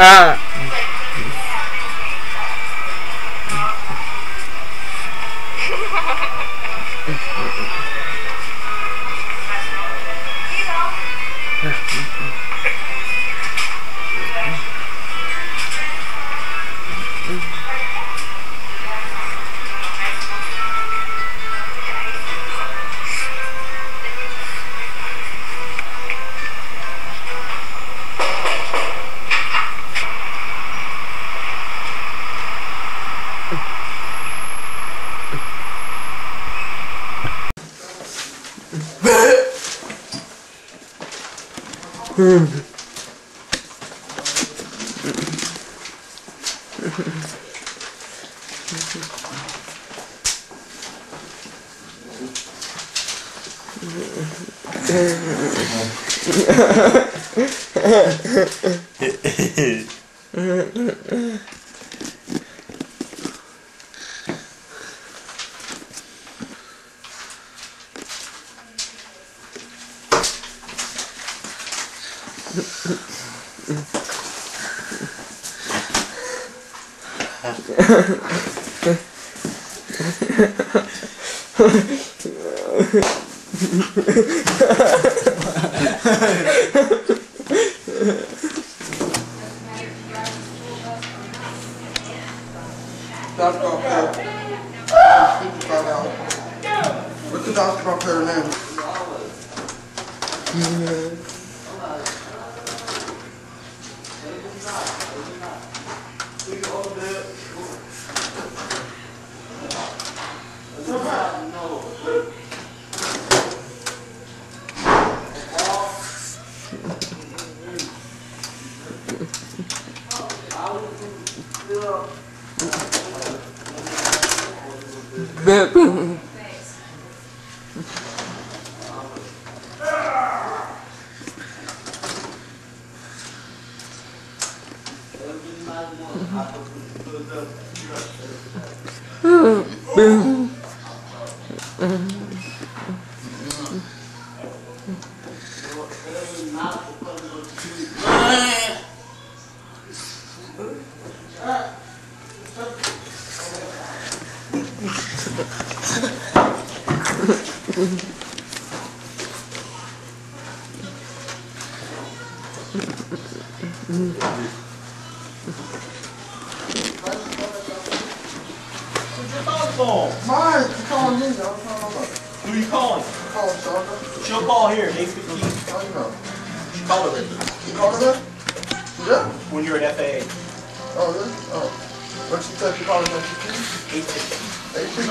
Ah. うんえっ pay. Fifty-five dollars. What's the pay her name? Who's Boom. Phone? Mine. Who are you calling? May 15th. How you know? Called. You calling her? Yeah. When. Oh? Oh. What she said, you calling her? 850. Eight fifty?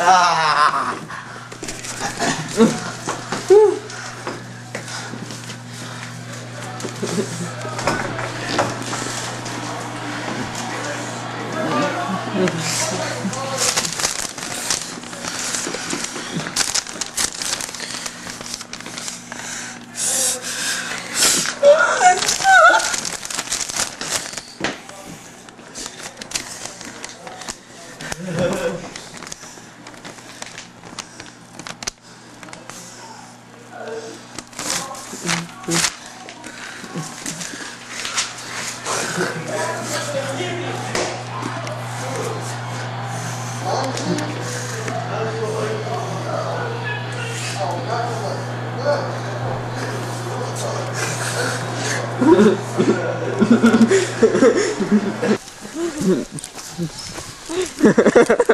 아. Ha ha ha ha.